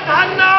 ধান না